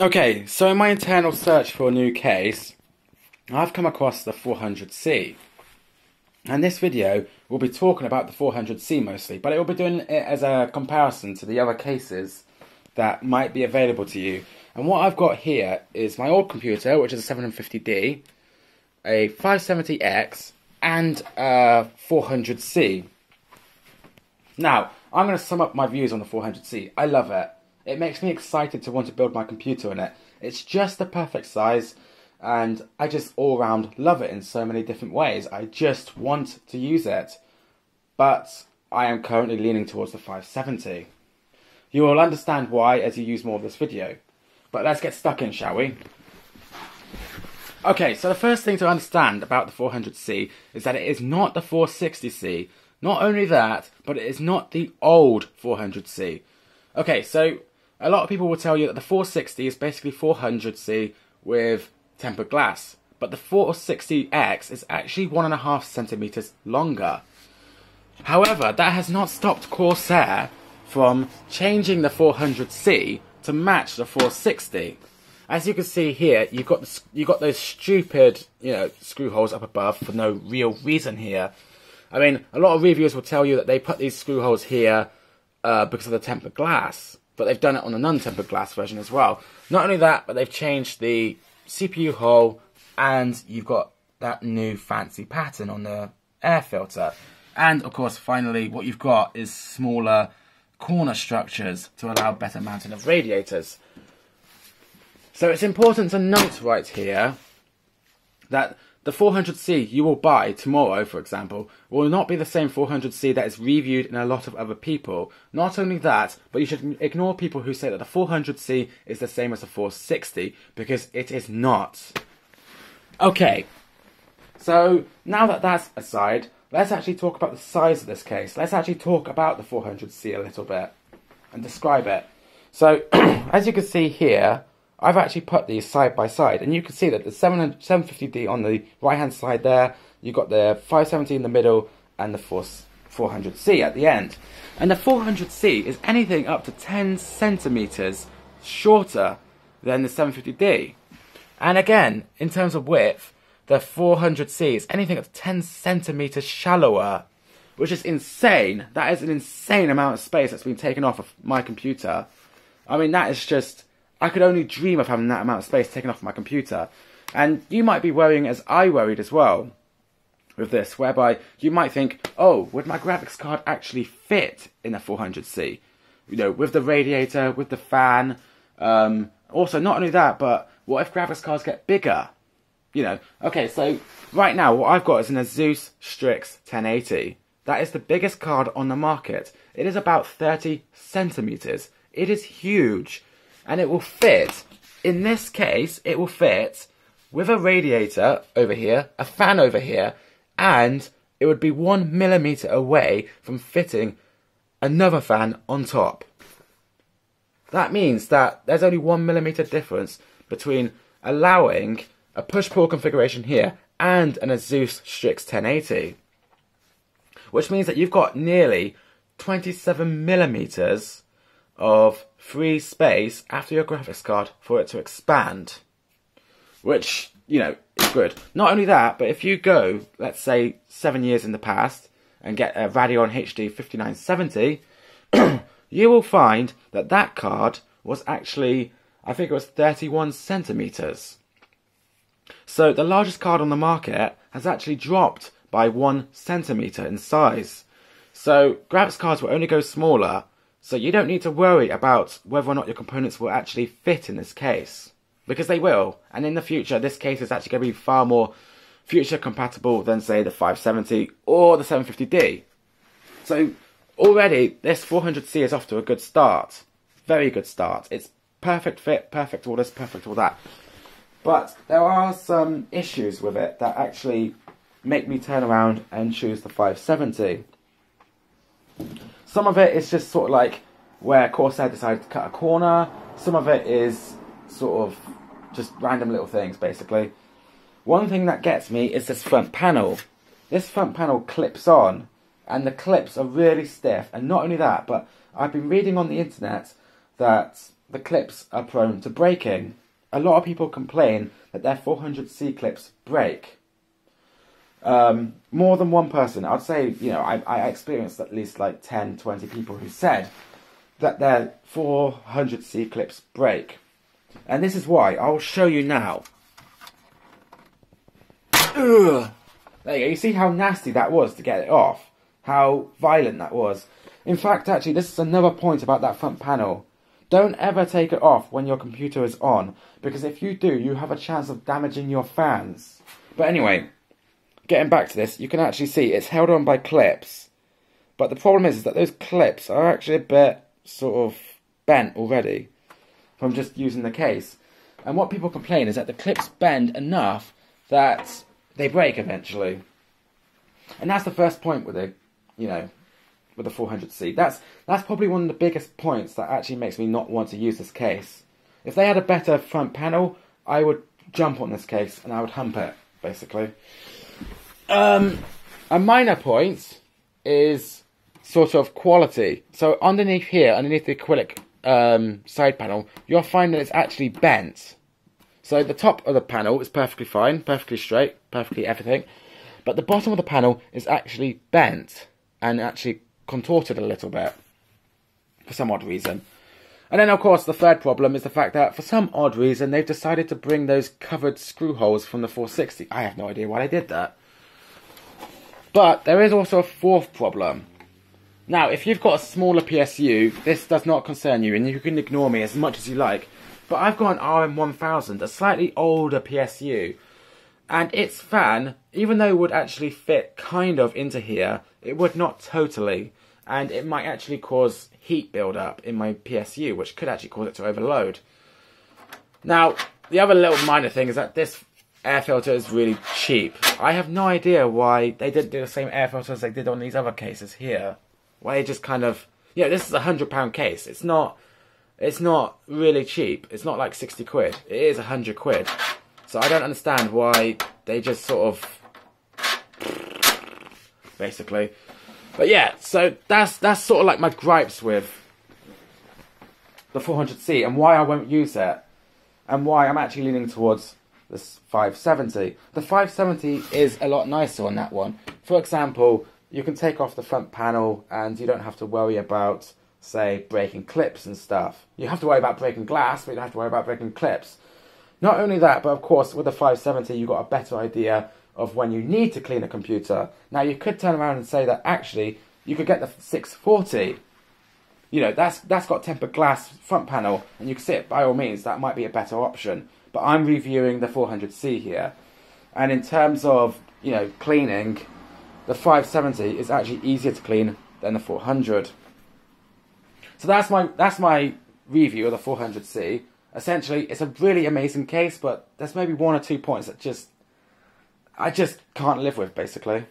Okay, so in my internal search for a new case, I've come across the 400C. And this video will be talking about the 400C mostly, but it will be doing it as a comparison to the other cases that might be available to you. And what I've got here is my old computer, which is a 750D, a 570X, and a 400C. Now, I'm going to sum up my views on the 400C. I love it. It makes me excited to want to build my computer in it. It's just the perfect size and I just all around love it in so many different ways. I just want to use it. But I am currently leaning towards the 570. You will understand why as you use more of this video. But let's get stuck in, shall we? Okay, so the first thing to understand about the 400C is that it is not the 460C. Not only that, but it is not the old 400C. Okay, so a lot of people will tell you that the 460 is basically 400C with tempered glass, but the 460X is actually one and a half centimeters longer. However, that has not stopped Corsair from changing the 400C to match the 460. As you can see here, you've got you've got those stupid, you know, screw holes up above for no real reason here. I mean, a lot of reviewers will tell you that they put these screw holes here uh, because of the tempered glass but they've done it on a non-tempered glass version as well. Not only that, but they've changed the CPU hole, and you've got that new fancy pattern on the air filter. And of course, finally, what you've got is smaller corner structures to allow better mounting of radiators. So it's important to note right here that the 400C you will buy tomorrow, for example, will not be the same 400C that is reviewed in a lot of other people. Not only that, but you should ignore people who say that the 400C is the same as the 460, because it is not. Okay, so now that that's aside, let's actually talk about the size of this case. Let's actually talk about the 400C a little bit and describe it. So, as you can see here, I've actually put these side by side, and you can see that the 750D on the right hand side there, you've got the 570 in the middle, and the 400C at the end. And the 400C is anything up to 10 centimeters shorter than the 750D. And again, in terms of width, the 400C is anything up to 10 centimeters shallower, which is insane. That is an insane amount of space that's been taken off of my computer. I mean, that is just I could only dream of having that amount of space taken off my computer. And you might be worrying as I worried as well with this, whereby you might think, oh, would my graphics card actually fit in a 400C? You know, with the radiator, with the fan. Um, also, not only that, but what if graphics cards get bigger? You know, okay, so right now what I've got is an Asus Strix 1080. That is the biggest card on the market. It is about 30 centimeters. It is huge and it will fit. In this case, it will fit with a radiator over here, a fan over here, and it would be one millimeter away from fitting another fan on top. That means that there's only one millimeter difference between allowing a push-pull configuration here and an Asus Strix 1080. Which means that you've got nearly 27 millimeters of free space after your graphics card for it to expand. Which, you know, is good. Not only that, but if you go, let's say, seven years in the past and get a Radeon HD 5970, you will find that that card was actually, I think it was 31 centimeters. So the largest card on the market has actually dropped by one centimeter in size. So graphics cards will only go smaller so you don't need to worry about whether or not your components will actually fit in this case. Because they will. And in the future, this case is actually going to be far more future compatible than, say, the 570 or the 750D. So already, this 400C is off to a good start. Very good start. It's perfect fit, perfect all this, perfect all that. But there are some issues with it that actually make me turn around and choose the 570. Some of it is just sort of like where Corsair decided to cut a corner. Some of it is sort of just random little things, basically. One thing that gets me is this front panel. This front panel clips on, and the clips are really stiff. And not only that, but I've been reading on the internet that the clips are prone to breaking. A lot of people complain that their 400C clips break. Um, more than one person, I'd say, you know, I, I experienced at least like 10, 20 people who said that their 400C clips break. And this is why. I'll show you now. Ugh. There you go. You see how nasty that was to get it off? How violent that was. In fact, actually, this is another point about that front panel. Don't ever take it off when your computer is on, because if you do, you have a chance of damaging your fans. But anyway, getting back to this, you can actually see it's held on by clips. But the problem is, is that those clips are actually a bit sort of bent already from just using the case. And what people complain is that the clips bend enough that they break eventually. And that's the first point with it, you know, with the 400C. That's that's probably one of the biggest points that actually makes me not want to use this case. If they had a better front panel, I would jump on this case and I would hump it, basically. Um, a minor point is sort of quality. So underneath here, underneath the acrylic um, side panel, you'll find that it's actually bent. So the top of the panel is perfectly fine, perfectly straight, perfectly everything. But the bottom of the panel is actually bent and actually contorted a little bit for some odd reason. And then, of course, the third problem is the fact that for some odd reason they've decided to bring those covered screw holes from the 460. I have no idea why they did that. But there is also a fourth problem. Now, if you've got a smaller PSU, this does not concern you and you can ignore me as much as you like. But I've got an RM1000, a slightly older PSU. And its fan, even though it would actually fit kind of into here, it would not totally. And it might actually cause heat buildup in my PSU, which could actually cause it to overload. Now, the other little minor thing is that this air filter is really cheap. I have no idea why they didn't do the same air filter as they did on these other cases here. Why they just kind of, yeah, you know, this is a hundred pound case. It's not, it's not really cheap. It's not like sixty quid. It is a hundred quid. So I don't understand why they just sort of, basically. But yeah, so that's that's sort of like my gripes with the 400C and why I won't use it, and why I'm actually leaning towards this 570. The 570 is a lot nicer on that one. For example, you can take off the front panel and you don't have to worry about, say, breaking clips and stuff. You have to worry about breaking glass, but you don't have to worry about breaking clips. Not only that, but of course, with the 570, you've got a better idea of when you need to clean a computer. Now, you could turn around and say that actually, you could get the 640. You know, that's that's got tempered glass front panel, and you can see it by all means, that might be a better option. But I'm reviewing the 400C here. And in terms of, you know, cleaning, the 570 is actually easier to clean than the 400. So that's my that's my review of the 400C. Essentially, it's a really amazing case, but there's maybe one or two points that just I just can't live with, basically.